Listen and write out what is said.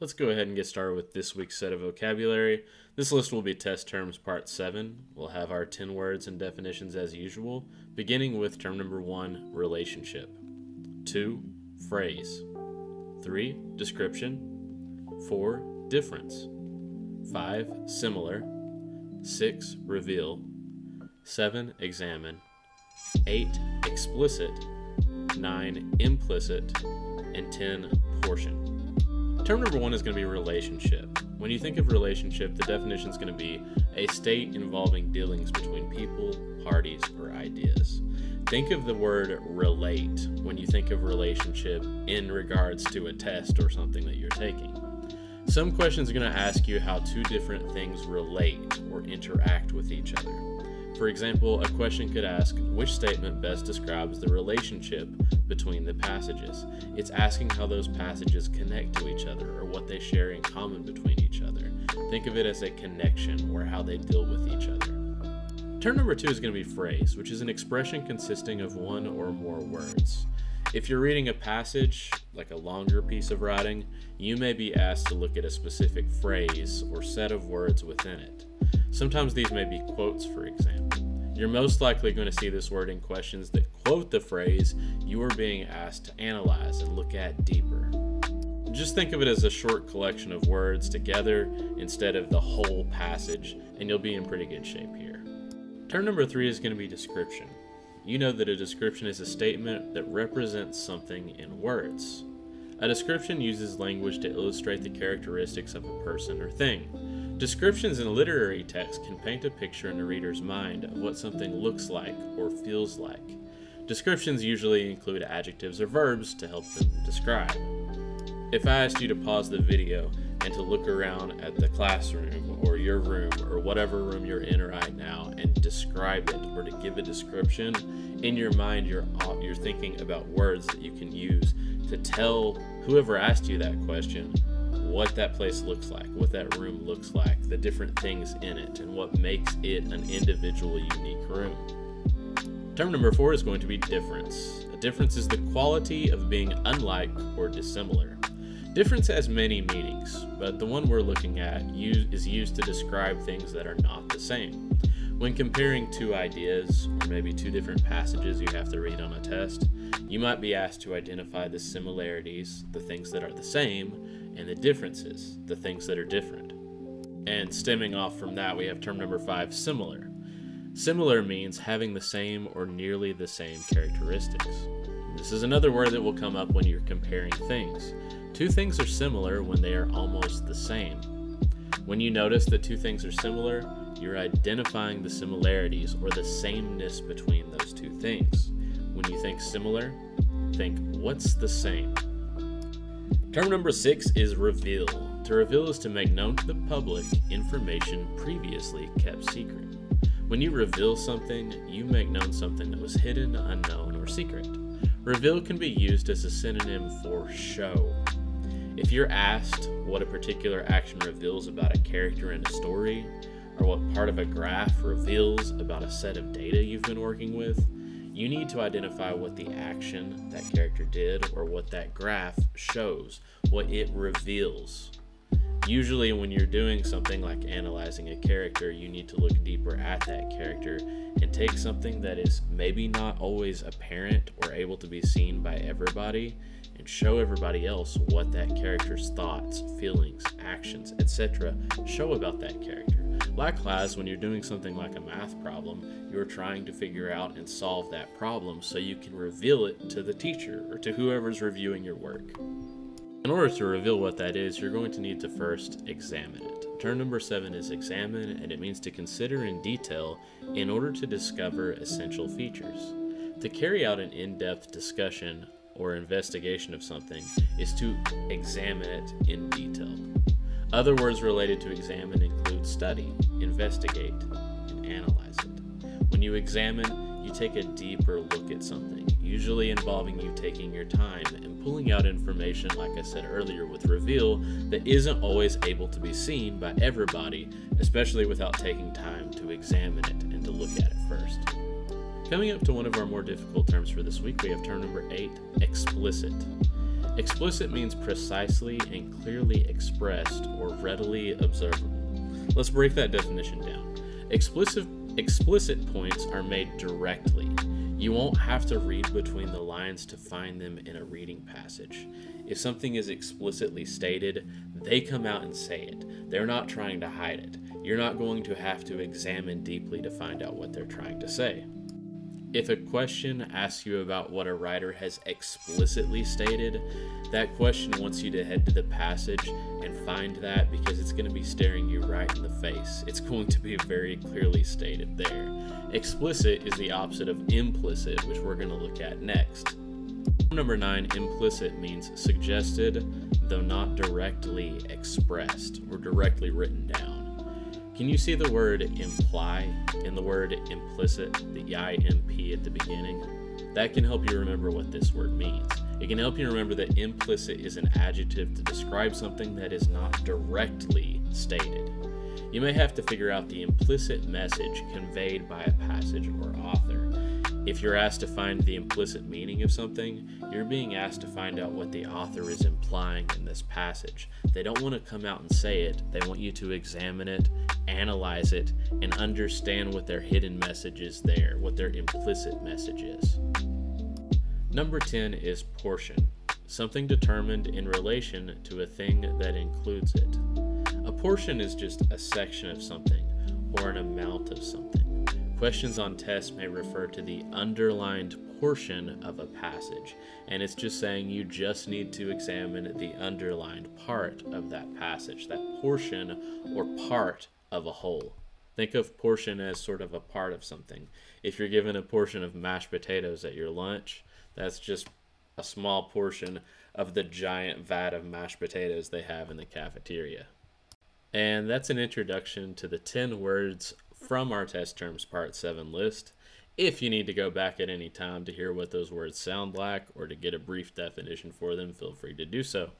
Let's go ahead and get started with this week's set of vocabulary. This list will be test terms part 7. We'll have our 10 words and definitions as usual, beginning with term number 1, relationship. 2, phrase. 3, description. 4, difference. 5, similar. 6, reveal. 7, examine. 8, explicit. 9, implicit. And 10, portion. Term number one is going to be relationship. When you think of relationship, the definition is going to be a state involving dealings between people, parties, or ideas. Think of the word relate when you think of relationship in regards to a test or something that you're taking. Some questions are going to ask you how two different things relate or interact with each other. For example, a question could ask which statement best describes the relationship between the passages. It's asking how those passages connect to each other or what they share in common between each other. Think of it as a connection or how they deal with each other. Term number two is going to be phrase, which is an expression consisting of one or more words. If you're reading a passage, like a longer piece of writing, you may be asked to look at a specific phrase or set of words within it. Sometimes these may be quotes, for example. You're most likely going to see this word in questions that quote the phrase you are being asked to analyze and look at deeper. Just think of it as a short collection of words together instead of the whole passage, and you'll be in pretty good shape here. Term number three is going to be description. You know that a description is a statement that represents something in words. A description uses language to illustrate the characteristics of a person or thing. Descriptions in literary texts can paint a picture in the reader's mind of what something looks like or feels like. Descriptions usually include adjectives or verbs to help them describe. If I asked you to pause the video and to look around at the classroom or your room or whatever room you're in right now and describe it or to give a description, in your mind you're you're thinking about words that you can use to tell whoever asked you that question what that place looks like, what that room looks like, the different things in it, and what makes it an individual, unique room. Term number four is going to be difference. A difference is the quality of being unlike or dissimilar. Difference has many meanings, but the one we're looking at is used to describe things that are not the same. When comparing two ideas, or maybe two different passages you have to read on a test, you might be asked to identify the similarities, the things that are the same, and the differences, the things that are different. And stemming off from that, we have term number five similar. Similar means having the same or nearly the same characteristics. This is another word that will come up when you're comparing things. Two things are similar when they are almost the same. When you notice that two things are similar, you're identifying the similarities or the sameness between those two things. When you think similar, think what's the same? Term number six is reveal. To reveal is to make known to the public information previously kept secret. When you reveal something, you make known something that was hidden, unknown, or secret. Reveal can be used as a synonym for show. If you're asked what a particular action reveals about a character in a story, or what part of a graph reveals about a set of data you've been working with, you need to identify what the action that character did or what that graph shows, what it reveals. Usually, when you're doing something like analyzing a character, you need to look deeper at that character and take something that is maybe not always apparent or able to be seen by everybody and show everybody else what that character's thoughts, feelings, actions, etc. show about that character. Likewise, when you're doing something like a math problem, you're trying to figure out and solve that problem so you can reveal it to the teacher or to whoever's reviewing your work. In order to reveal what that is, you're going to need to first examine it. Term number seven is examine, and it means to consider in detail in order to discover essential features. To carry out an in depth discussion or investigation of something is to examine it in detail. Other words related to examine include study, investigate, and analyze it. When you examine, you take a deeper look at something, usually involving you taking your time and pulling out information, like I said earlier with reveal, that isn't always able to be seen by everybody, especially without taking time to examine it and to look at it first. Coming up to one of our more difficult terms for this week, we have term number eight explicit. Explicit means precisely and clearly expressed or readily observable. Let's break that definition down. Explicit, explicit points are made directly. You won't have to read between the lines to find them in a reading passage. If something is explicitly stated, they come out and say it. They're not trying to hide it. You're not going to have to examine deeply to find out what they're trying to say. If a question asks you about what a writer has explicitly stated, that question wants you to head to the passage and find that because it's going to be staring you right in the face. It's going to be very clearly stated there. Explicit is the opposite of implicit, which we're going to look at next. Number nine, implicit means suggested, though not directly expressed or directly written down. Can you see the word imply in the word implicit, the IMP at the beginning? That can help you remember what this word means. It can help you remember that implicit is an adjective to describe something that is not directly stated. You may have to figure out the implicit message conveyed by a passage or. If you're asked to find the implicit meaning of something, you're being asked to find out what the author is implying in this passage. They don't want to come out and say it, they want you to examine it, analyze it, and understand what their hidden message is there, what their implicit message is. Number 10 is portion, something determined in relation to a thing that includes it. A portion is just a section of something or an amount of something. Questions on tests may refer to the underlined portion of a passage, and it's just saying you just need to examine the underlined part of that passage, that portion or part of a whole. Think of portion as sort of a part of something. If you're given a portion of mashed potatoes at your lunch, that's just a small portion of the giant vat of mashed potatoes they have in the cafeteria. And that's an introduction to the 10 words from our test terms part 7 list. If you need to go back at any time to hear what those words sound like or to get a brief definition for them, feel free to do so.